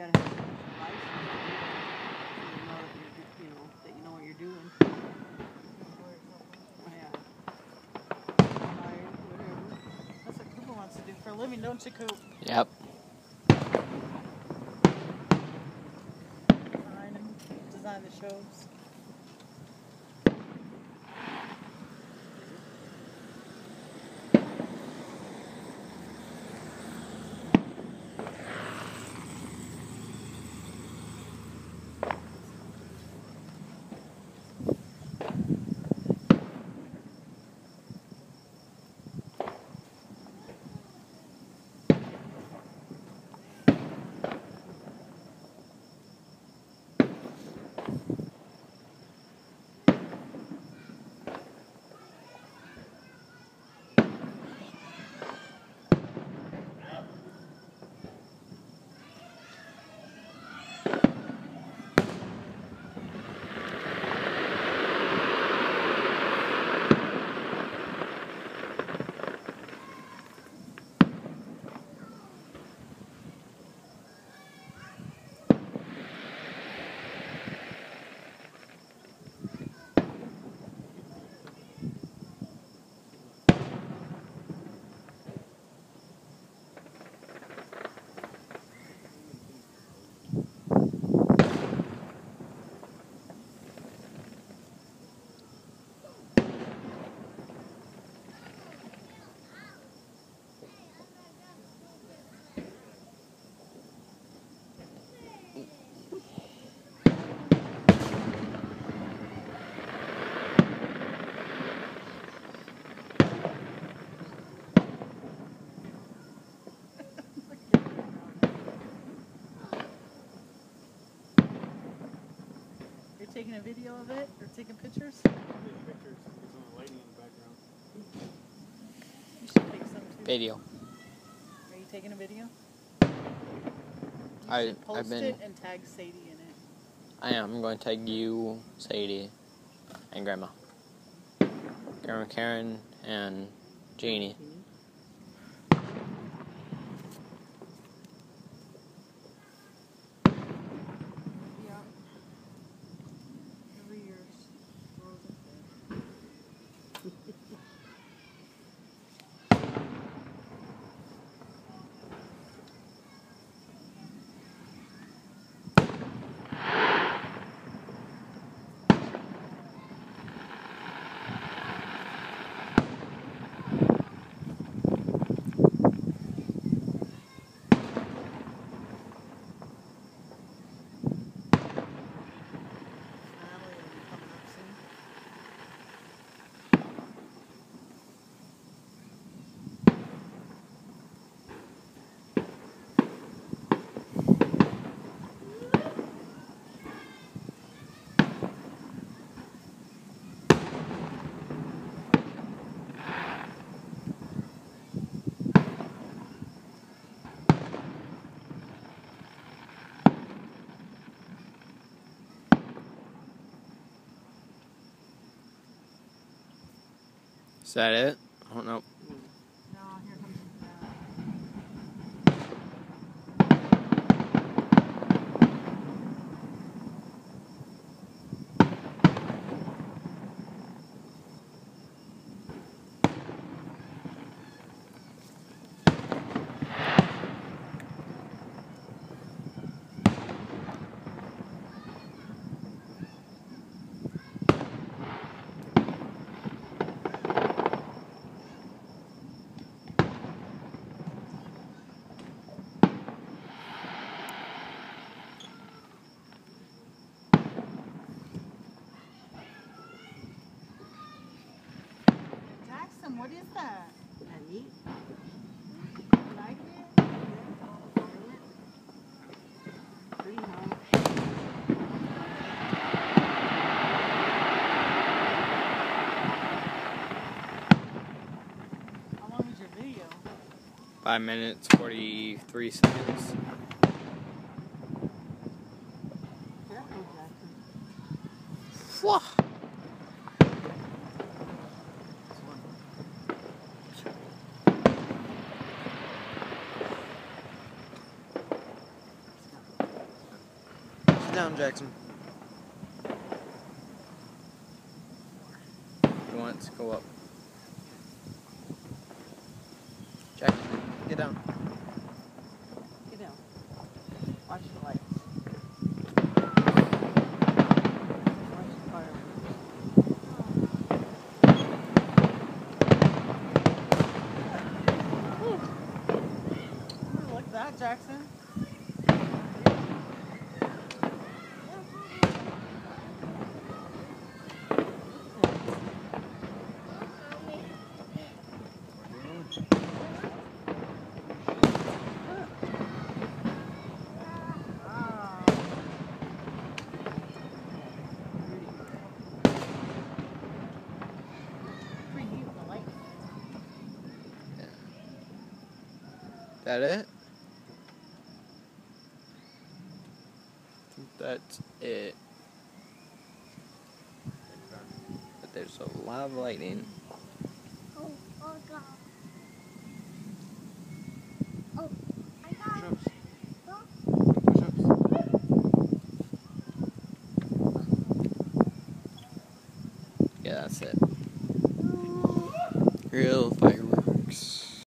gotta have a license to do it, so you know that you're, you know, that you know what you're doing. Oh, yeah. Fire, whatever. That's what Cooper wants to do for a living, don't you, Coop? Yep. Design and design the shows. Taking a video of it or taking pictures? Taking pictures. There's only lighting in the background. You should take some too. Video. Are you taking a video? You I, post I've been- it and tag Sadie in it. I am. I'm going to tag you, Sadie, and Grandma. Grandma Karen and Jeannie. Is that it? Oh no. No, What is that? Five minutes, 43 seconds. Whoa. Down, Jackson. You want it to go up. Jackson, get down. Get down. Watch the lights. Watch the fireworks. Ooh, Look that, Jackson. That it? I think that's it. But there's a lot of lightning. Oh, oh God. Oh, I got Push-ups. Huh? Push-ups. Yeah, that's it.